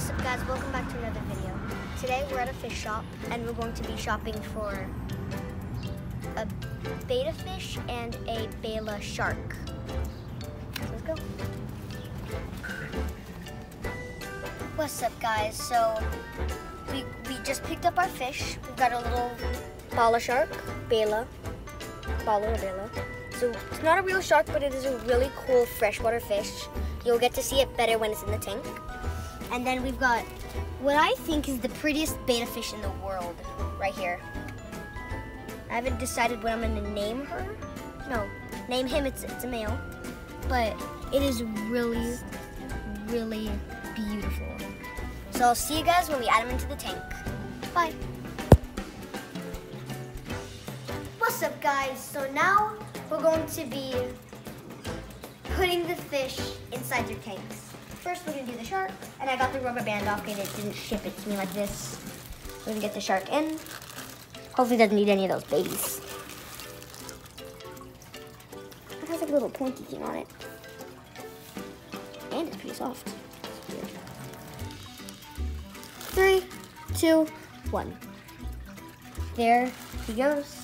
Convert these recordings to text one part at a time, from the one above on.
What's up guys, welcome back to another video. Today we're at a fish shop and we're going to be shopping for a betta fish and a bala shark. Let's go. What's up guys, so we, we just picked up our fish. We've got a little bala shark, bala, bala or bala. So it's not a real shark, but it is a really cool freshwater fish. You'll get to see it better when it's in the tank. And then we've got what I think is the prettiest betta fish in the world right here. I haven't decided what I'm gonna name her. No, name him, it's, it's a male. But it is really, really beautiful. So I'll see you guys when we add him into the tank. Bye. What's up guys? So now we're going to be putting the fish inside their tanks. First, we're gonna do the shark, and I got the rubber band off and it didn't ship it to me like this. We're gonna get the shark in. Hopefully, it doesn't need any of those babies. It has like a little pointy thing on it, and it's pretty soft. Three, two, one. There he goes.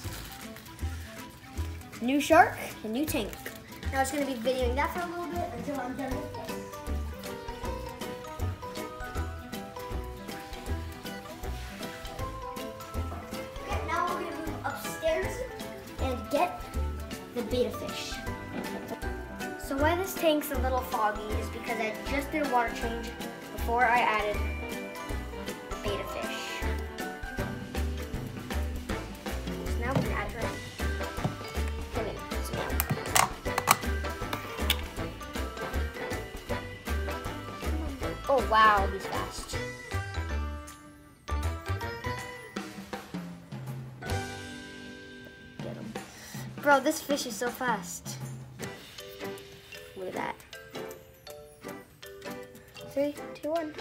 New shark, a new tank. Now it's gonna be videoing that for a little bit until I'm done with this. The betta fish. So why this tank's a little foggy is because I just did a water change before I added betta fish. So now we're gonna add her. Come in. Oh wow, he's fast. Bro, this fish is so fast. Look at that. Three, two, one.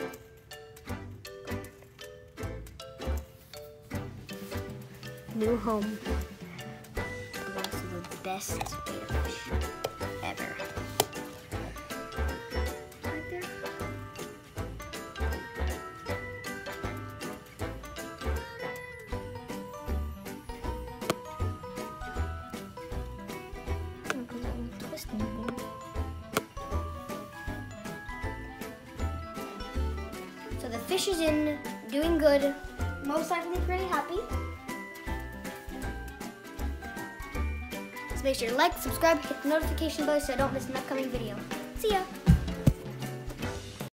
New home. Belongs to the best fish ever. So the fish is in, doing good, most likely pretty happy. So make sure to like, subscribe, hit the notification bell so I don't miss an upcoming video. See ya!